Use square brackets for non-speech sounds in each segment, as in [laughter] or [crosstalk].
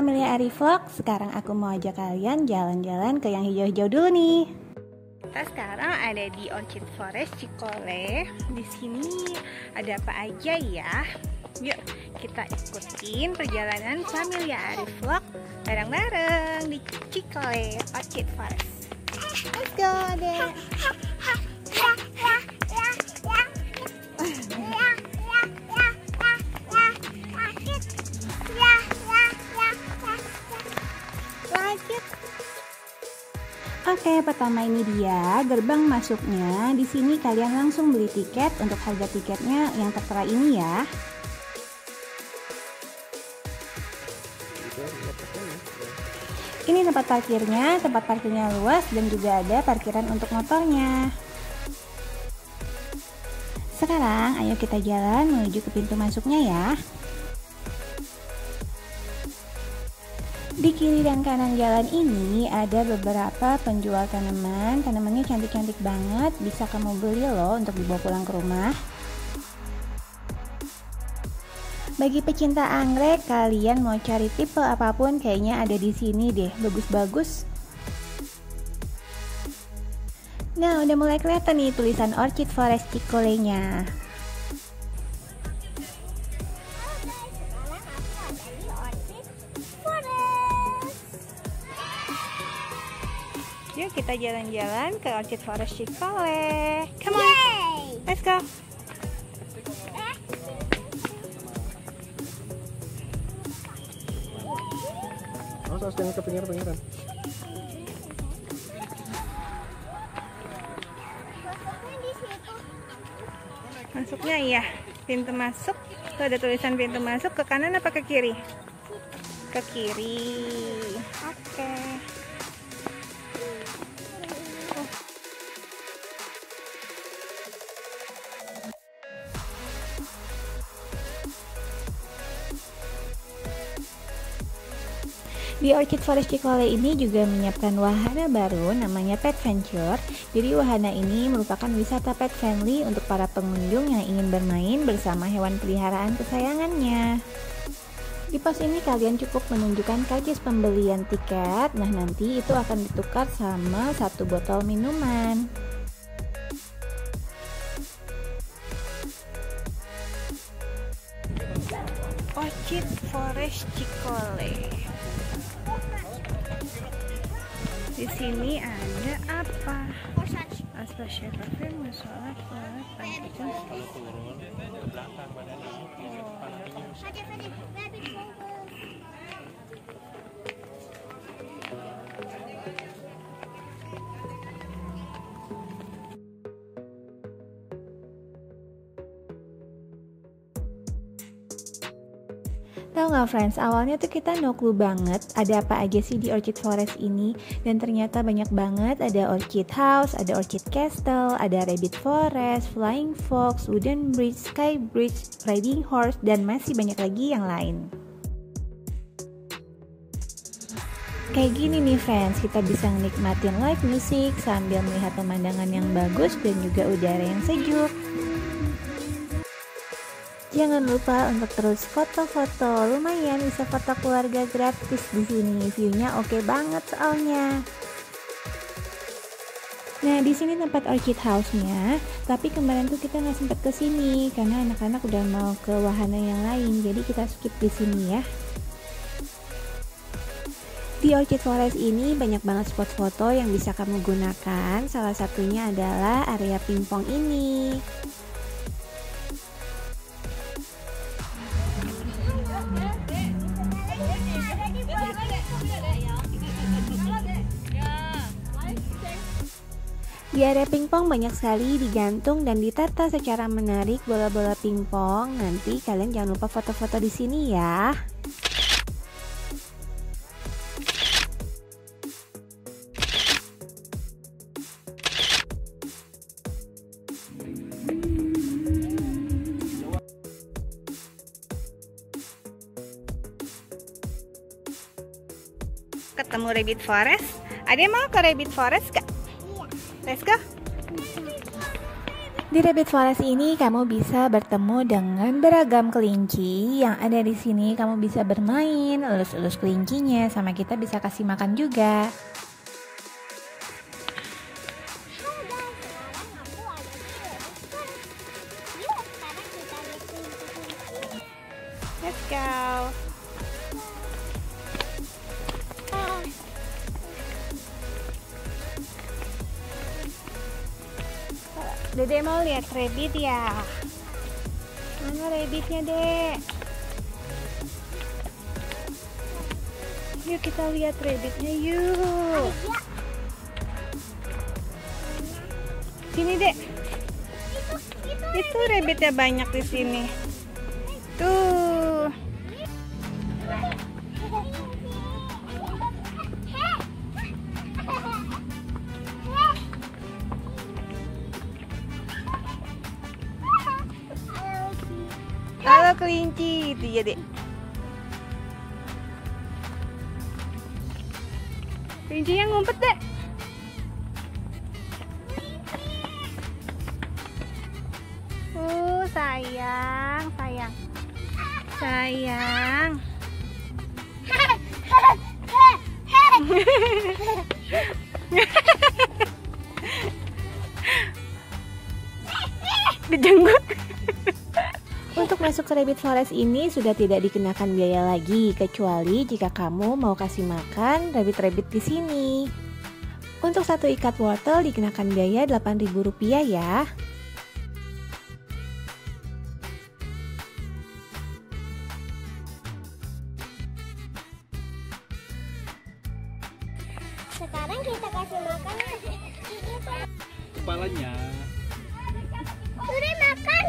Family Ari Vlog. Sekarang aku mau ajak kalian jalan-jalan ke yang hijau-hijau dulu nih. Kita sekarang ada di Orchid Forest Cikole. Di sini ada apa aja ya? Yuk kita ikutin perjalanan Family Ari Vlog bareng-bareng di Cikole Orchid Forest. Let's go, Dek. Oke, pertama ini dia gerbang masuknya. Di sini kalian langsung beli tiket. Untuk harga tiketnya yang tertera ini ya. Ini tempat parkirnya, tempat parkirnya luas dan juga ada parkiran untuk motornya. Sekarang ayo kita jalan menuju ke pintu masuknya ya. Di kiri dan kanan jalan ini ada beberapa penjual tanaman. Tanamannya cantik-cantik banget, bisa kamu beli loh untuk dibawa pulang ke rumah. Bagi pecinta anggrek, kalian mau cari tipe apa pun kayaknya ada di sini deh. Bagus-bagus. Nah, udah mulai kelihatan nih tulisan Orchid Forest Cikole-nya. Kita jalan-jalan ke Orchid Forest Cikole. Come on. Yay! Let's go. Awas, awas jangan ke pinggir-pinggiran. Masuknya di situ. Masuknya iya. Pintu masuk. Tuh ada tulisan pintu masuk ke kanan apa ke kiri? Ke kiri. Di Orchid Forest Cikole ini juga menyiapkan wahana baru namanya Pet Venture. Jadi wahana ini merupakan wisata pet friendly untuk para pengunjung yang ingin bermain bersama hewan peliharaan kesayangannya. Di pos ini kalian cukup menunjukkan karcis pembelian tiket. Nah, nanti itu akan ditukar sama satu botol minuman. Orchid Forest Cikole. Sini ada apa? Aspasya Cafe, musola, toilet, pantai Kalau turun ke belakang badannya. Ada Tahu nggak friends, awalnya tuh kita no clue banget ada apa aja sih di Orchid Forest ini dan ternyata banyak banget ada Orchid House, ada Orchid Castle, ada Rabbit Forest, Flying Fox, Wooden Bridge, Sky Bridge, Riding Horse dan masih banyak lagi yang lain. Kayak gini nih friends, kita bisa menikmatin live music sambil melihat pemandangan yang bagus dan juga udara yang sejuk. Jangan lupa untuk terus foto-foto. Lumayan bisa foto keluarga gratis di sini. View-nya oke banget soalnya. Nah, di sini tempat Orchid House-nya, tapi kemarin tuh kita nggak sempat ke sini karena anak-anak udah mau ke wahana yang lain. Jadi kita skip di sini ya. Di Orchid Forest ini banyak banget spot foto yang bisa kamu gunakan. Salah satunya adalah area pingpong ini. Di area pingpong banyak sekali digantung dan ditata secara menarik bola-bola pingpong. Nanti kalian jangan lupa foto-foto di sini ya. Ketemu Rabbit Forest. Ada yang mau ke Rabbit Forest gak? Let's go. Di Rabbit Forest ini kamu bisa bertemu dengan beragam kelinci yang ada di sini. Kamu bisa bermain, elus-elus kelincinya, sama kita bisa kasih makan juga. Halo guys, Dede mau lihat rabbit ya? Mana rabbitnya, Dek? Yuk kita lihat rabbitnya yuk. Sini, Dek. Itu rabbitnya banyak di sini. Tuh. Kelinci, itu ya, Dek. Kelincinya ngumpet, Dek. Uh, sayang, sayang. Sayang. [laughs] Dijenggut. Masuk ke Rabbit Forest ini sudah tidak dikenakan biaya lagi kecuali jika kamu mau kasih makan rabbit-rabbit di sini. Untuk satu ikat wortel dikenakan biaya Rp8.000 ya. Sekarang kita kasih makan. Kepalanya. Udah makan,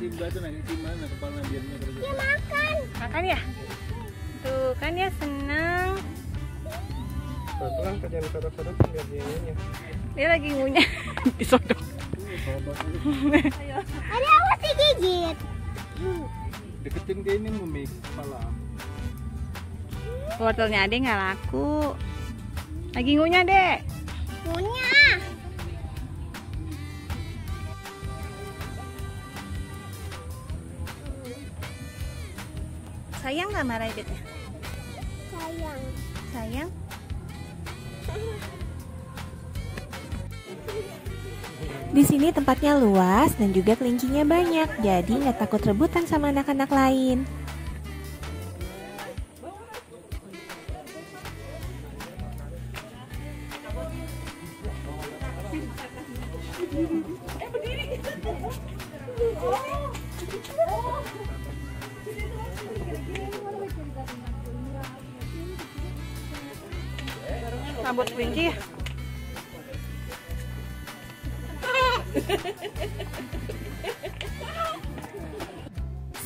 Timba tuh nanya gimana kepala biarnya kerja. dia makan. Makan ya? Tuh kan ya senang. Pelan kerjaan sodok-sodok kan biar dia nyanyi. Dia lagi ngunyah [laughs] disodok. Ada awas digigit. Deketin ke ini mumi kepala. Wortelnya ade nggak laku. Lagi ngunyah dek. Punya. Sayang nggak sama rabbitnya? Sayang. Sayang. Di sini tempatnya luas dan juga kelincinya banyak, jadi nggak takut rebutan sama anak-anak lain.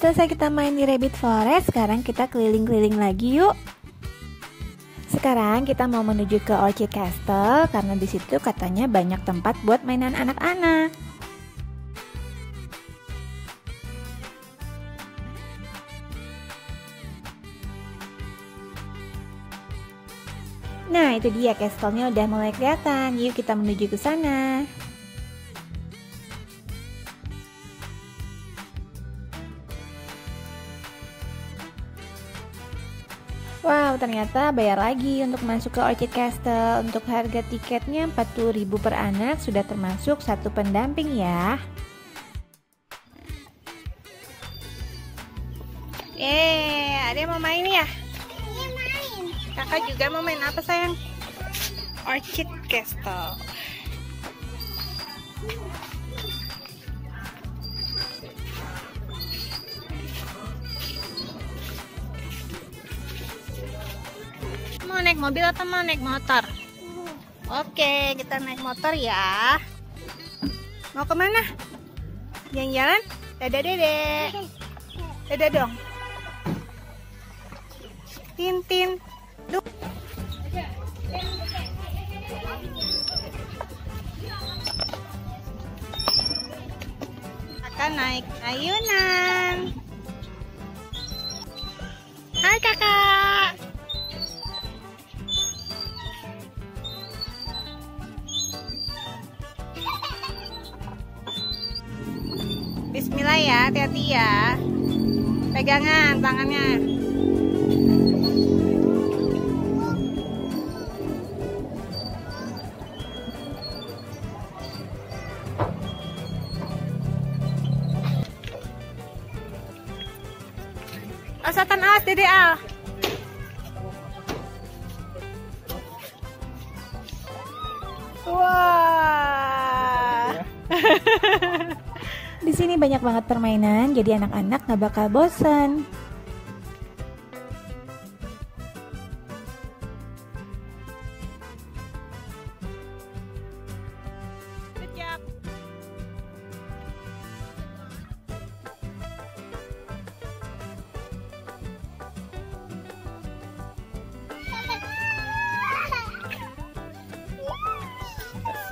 Selesai kita main di Rabbit Forest, sekarang kita keliling-keliling lagi yuk. Sekarang kita mau menuju ke Orchid Castle karena di situ katanya banyak tempat buat mainan anak-anak. Nah, itu dia castle-nya udah mulai kelihatan. Yuk kita menuju ke sana. Wow, ternyata bayar lagi untuk masuk ke Orchid Castle. Untuk harga tiketnya 40.000 per anak sudah termasuk satu pendamping ya. Eh, ada yang mau main ya? Dia main. Kakak juga mau main apa sayang? Orchid Castle. Naik mobil atau mau naik motor? Oke, kita naik motor ya. Mau ke mana? Jalan-jalan? Dadah dede. Dadah dong. Tintin. Duk. Akan naik ayunan. Asatan as, dede al. Wah. Di sini banyak banget permainan, jadi anak-anak nggak bakal bosen.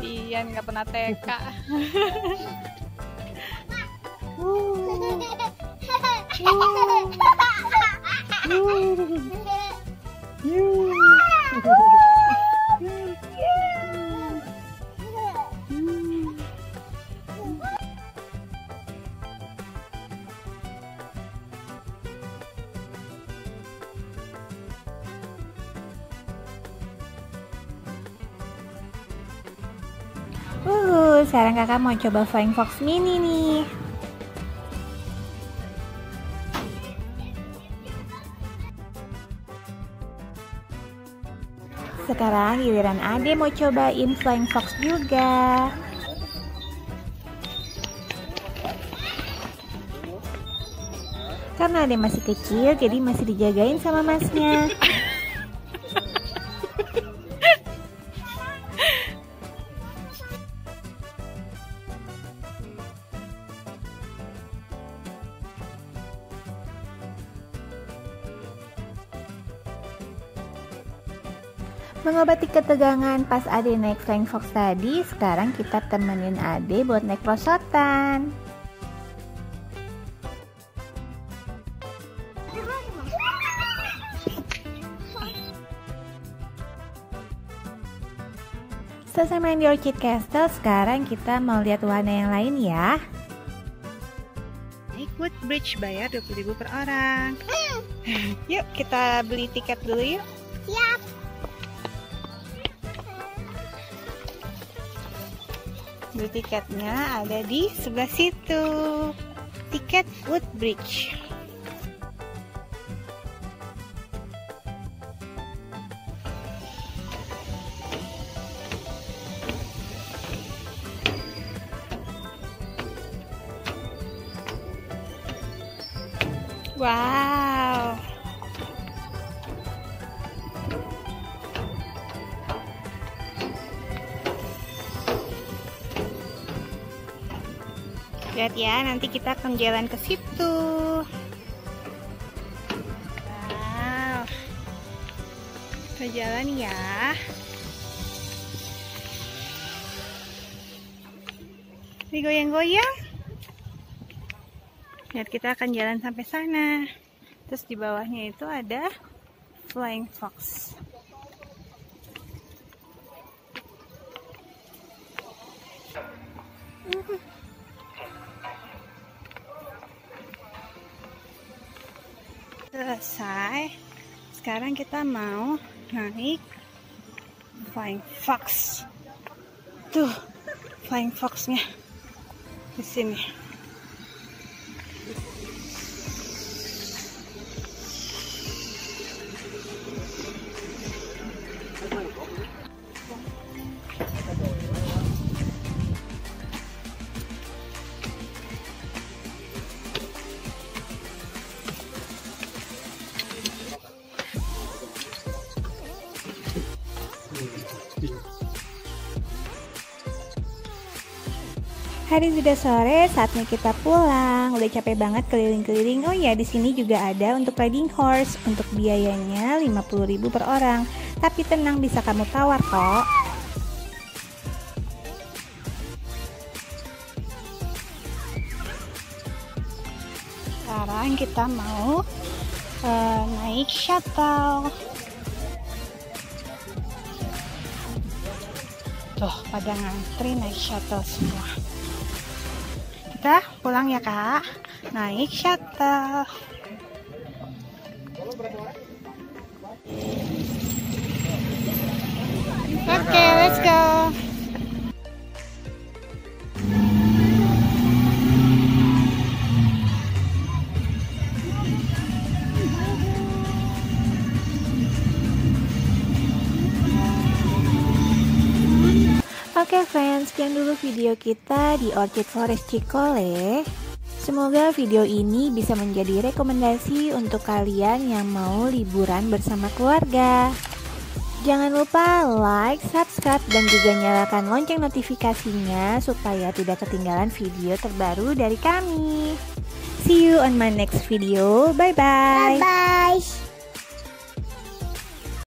Kasian nggak pernah TK. [laughs] Uh, sekarang kakak mau coba Flying Fox Mini nih. Sekarang giliran Ade mau cobain Flying Fox juga. Karena Ade masih kecil, jadi masih dijagain sama masnya. Mengobati ketegangan pas Ade naik Flying Fox tadi, sekarang kita temenin Ade buat naik prosotan. Selesai main di Orchid Castle, sekarang kita mau lihat wahana yang lain ya. Naik Woodbridge bayar 20.000 per orang. Yuk kita beli tiket dulu yuk. Beli tiketnya ada di sebelah situ. Tiket Woodbridge. Wow. Lihat ya, nanti kita akan jalan ke situ. Wow. Kita jalan ya. Digoyang-goyang. Lihat kita akan jalan sampai sana. Terus di bawahnya itu ada Flying Fox. Selesai. Sekarang kita mau naik Flying Fox. Tuh, Flying Foxnya di sini. Hari sudah sore, saatnya kita pulang. Udah capek banget keliling-keliling. Oh ya, di sini juga ada untuk riding horse. Untuk biayanya 50.000 per orang. Tapi tenang bisa kamu tawar kok. Sekarang kita mau eh, naik shuttle. Tuh, pada ngantri naik shuttle semua. Pulang ya kak. Naik shuttle. Oke, let's go. Oke friends, sekian dulu video kita di Orchid Forest Cikole. Semoga video ini bisa menjadi rekomendasi untuk kalian yang mau liburan bersama keluarga. Jangan lupa like, subscribe, dan juga nyalakan lonceng notifikasinya supaya tidak ketinggalan video terbaru dari kami. See you on my next video. Bye-bye. Bye-bye.